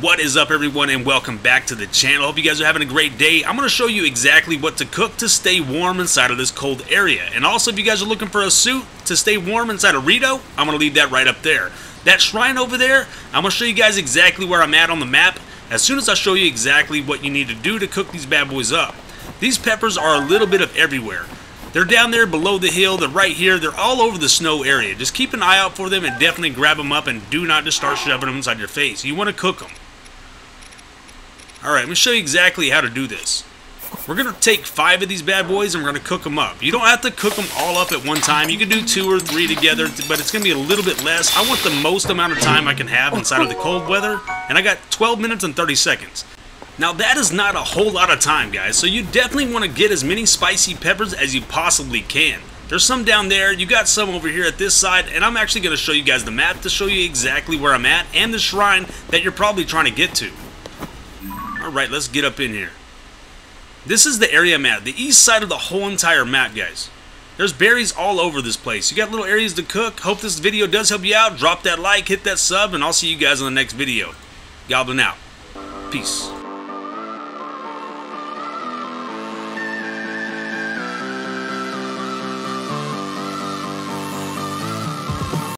What is up everyone and welcome back to the channel. Hope you guys are having a great day. I'm going to show you exactly what to cook to stay warm inside of this cold area. And also if you guys are looking for a suit to stay warm inside of Rito, I'm going to leave that right up there. That shrine over there, I'm going to show you guys exactly where I'm at on the map as soon as I show you exactly what you need to do to cook these bad boys up. These peppers are a little bit of everywhere. They're down there below the hill. They're right here. They're all over the snow area. Just keep an eye out for them and definitely grab them up and do not just start shoving them inside your face. You want to cook them. Alright, going to show you exactly how to do this. We're going to take five of these bad boys and we're going to cook them up. You don't have to cook them all up at one time. You can do two or three together, but it's going to be a little bit less. I want the most amount of time I can have inside of the cold weather, and I got 12 minutes and 30 seconds. Now that is not a whole lot of time guys, so you definitely want to get as many spicy peppers as you possibly can. There's some down there, you got some over here at this side, and I'm actually going to show you guys the map to show you exactly where I'm at and the shrine that you're probably trying to get to. Alright, let's get up in here. This is the area map, the east side of the whole entire map guys. There's berries all over this place. You got little areas to cook. Hope this video does help you out. Drop that like, hit that sub, and I'll see you guys in the next video. Goblin out. Peace.